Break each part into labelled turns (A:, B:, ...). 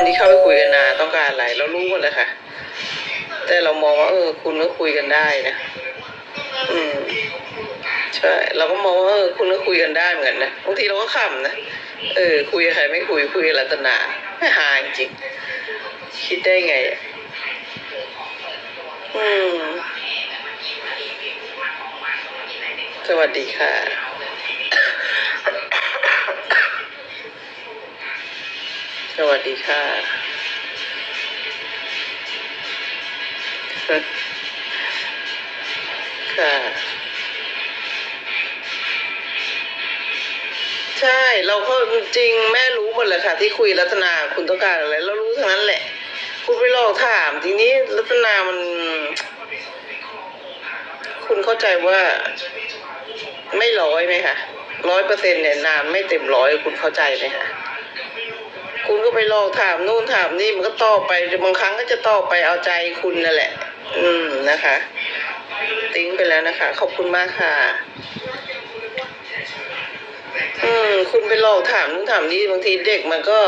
A: คนที่เข้าไปคุยกันนาต้องการอะไรเรารู้หมดเลยค่ะ แต่เรามองว่า เออ คุณก็คุยกันได้นะอืมใช่เราก็มองว่าเออคุณก็คุยกันได้เหมือนกันนะบางทีเราก็ขำนะเออ คุยกับใครไม่คุยคุยกับรัตนาไม่หาจริงคิดได้ไงอะอืมสวัสดีค่ะ สวัสดีค่ะ ค่ะ ใช่ เราก็จริงแม่รู้หมดเลยค่ะ ที่คุยรัตนาคุณต้องการอะไร เรารู้ทั้งนั้นแหละ คุณไปลองถาม ทีนี้รัตนามัน คุณเข้าใจว่า ไม่ร้อยไหมคะร้อยเปอร์เซ็นต์เนี่ยนานไม่เต็มร้อยคุณเข้าใจไหมคะ คุณก็ไปลองถามนู่นถามนี่มันก็ตอบไปบางครั้งก็จะตอบไปเอาใจคุณนั่นแหละ อืมนะคะ ติ้งไปแล้วนะคะ ขอบคุณมากค่ะ อืม คุณไปลองถามนู่นถามนี่บางทีเด็กมันก็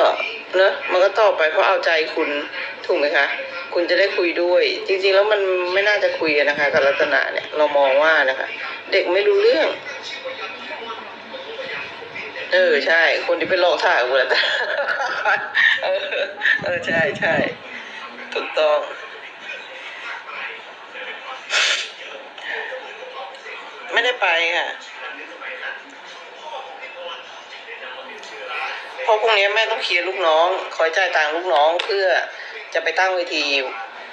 A: เนอะมันก็ตอบไปเพราะเอาใจคุณถูกไหมคะคุณจะได้คุยด้วย จริง ๆ แล้วมันไม่น่าจะคุยนะคะกับรัตนาเนี่ยเรามองว่านะคะ เด็กไม่รู้เรื่อง เออใช่ คนที่ไปหลอกถ่ายกูแล้ว เออเออใช่ใช่ถูกต้องไม่ได้ไปค่ะ เพราะพรุ่งนี้แม่ต้องเคลียร์ลูกน้อง คอยจ่ายตังค์ลูกน้องเพื่อจะไปตั้งเวที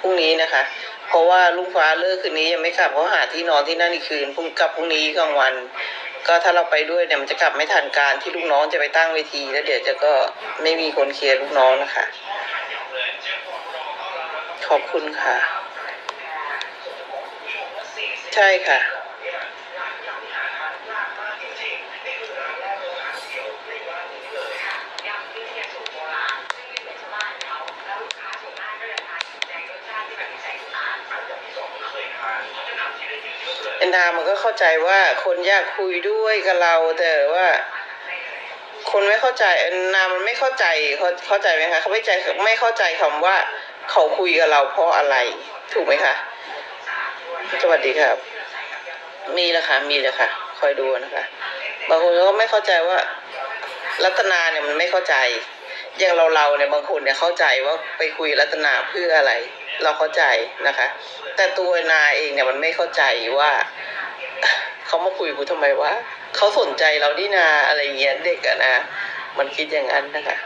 A: พรุ่งนี้นะคะ เพราะว่าลูกฟ้าเลิกคืนนี้ยังไม่กลับเพราะหาที่นอนที่นั่นอีกคืนพรุ่งกลับพรุ่งนี้กลางวัน ก็ถ้าเราไปด้วยเนี่ยมันจะกลับไม่ทันการที่ลูกน้องจะไปตั้งเวที แล้วเดี๋ยวจะก็ไม่มีคนเคลียร์ลูกน้องนะคะ ขอบคุณค่ะ ใช่ค่ะ เอ็นดามันก็เข้าใจว่าคนอยากคุยด้วยกับเราแต่ว่า คนไม่เข้าใจเอ็นนามันไม่เข้าใจเขาเข้าใจไหมคะเขาไม่ใจไม่เข้าใจคำว่า เขาคุยกับเราเพราะอะไร ถูกไหมคะสวัสดีครับ มีแล้วค่ะมีแล้วค่ะคอยดูนะคะบางคนก็ไม่เข้าใจว่า รัตนาเนี่ยมันไม่เข้าใจ อย่างเราเราเนี่ยบางคนเนี่ยเข้าใจว่าไปคุยรัตนาเพื่ออะไร เราเข้าใจนะคะ แต่ตัวนาเองเนี่ยมันไม่เข้าใจว่าเขามาคุยกูทำไมวะเขาสนใจเราดินาอะไรเงี้ยเด็กอะนะมันคิดอย่างนั้นนะคะ